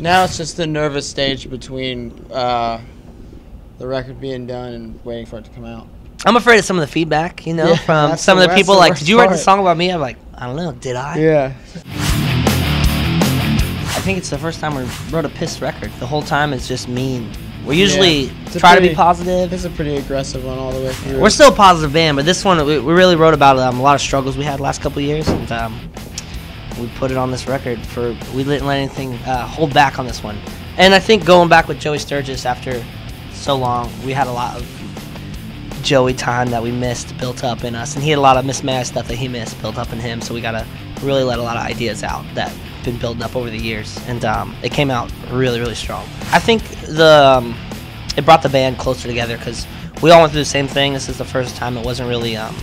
Now it's just the nervous stage between uh, the record being done and waiting for it to come out. I'm afraid of some of the feedback, you know, Yeah, from some the- of the people. the Like, did you write the song about me? I'm like, I don't know. Did I? Yeah. I think it's the first time we wrote a pissed record. The whole time it's just mean. We usually a try to be pretty- positive. It's a pretty aggressive one all the way through. We're still a positive band, but this one we, we really wrote about um, a lot of struggles we had last couple of years, and um, we put it on this record. For we didn't let anything uh, hold back on this one. And I think going back with Joey Sturgis after so long, we had a lot of Joey time that we missed built up in us, and he had a lot of Miss May I stuff that he missed built up in him. So we gotta really let a lot of ideas out that been building up over the years, and um, it came out really, really strong. I think the um, it brought the band closer together because we all went through the same thing. This is the first time it wasn't really um,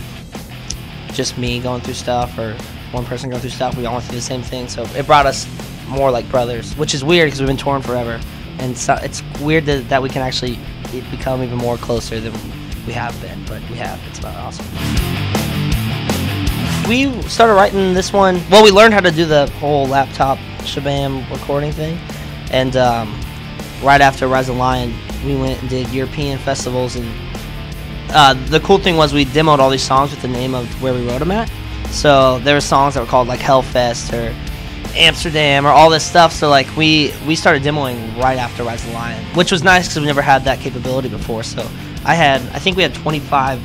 just me going through stuff or one person going through stuff. We all went through the same thing, so it brought us more like brothers, which is weird because we've been torn forever, and so it's weird that, that we can actually become even more closer than we have been, but we have. It's about awesome. We started writing this one. Well, we learned how to do the whole laptop shabam recording thing, and um, right after Rise of Lion, we went and did European festivals. And uh, the cool thing was we demoed all these songs with the name of where we wrote them at. So there were songs that were called like Hellfest or Amsterdam or all this stuff. So like we we started demoing right after Rise of the Lion, which was nice because we never had that capability before. So I had I think we had 25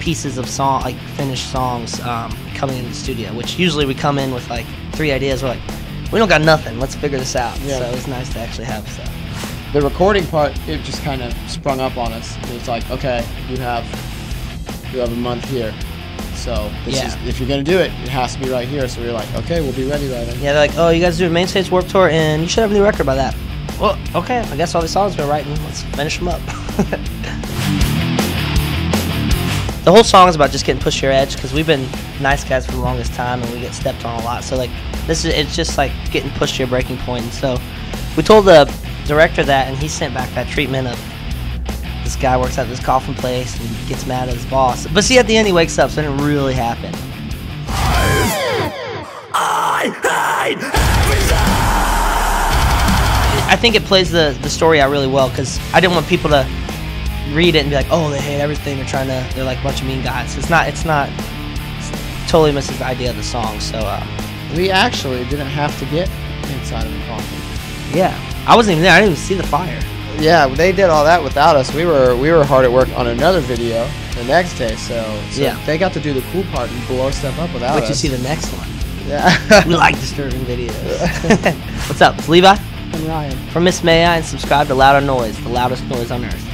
pieces of song like finished songs um, coming into the studio, which usually we come in with like three ideas. We're like, we don't got nothing. Let's figure this out. Yeah. So it was nice to actually have stuff. the recording part, it just kind of sprung up on us. It was like, okay, you have you have a month here, so this Yeah. is if you're gonna do it, it has to be right here. So we are like, okay, we'll be ready by then. Yeah, they're like, oh, you guys do a main stage warp tour, and you should have a new record by that. Well, okay, I guess all these songs we're writing, let's finish them up. the whole song is about just getting pushed to your edge because we've been nice guys for the longest time, and we get stepped on a lot. So like, this is it's just like getting pushed to your breaking point. And so we told the director that, and he sent back that treatment of this guy works at this coffin place and gets mad at his boss. But see, at the end, he wakes up, so it didn't really happen. I hate everything! I think it plays the, the story out really well because I didn't want people to read it and be like, oh, they hate everything. They're trying to, they're like a bunch of mean guys. It's not, it's not, it's totally misses the idea of the song. So, um, We actually didn't have to get inside of the coffin. yeah, I wasn't even there. I didn't even see the fire. Yeah, they did all that without us. We were we were hard at work on another video the next day, so, so Yeah. they got to do the cool part and blow stuff up without Wait, us. you see the next one. Yeah. We like disturbing videos. What's up? It's Levi and Ryan. from Miss May I and subscribe to Louder Noise, the loudest noise on earth.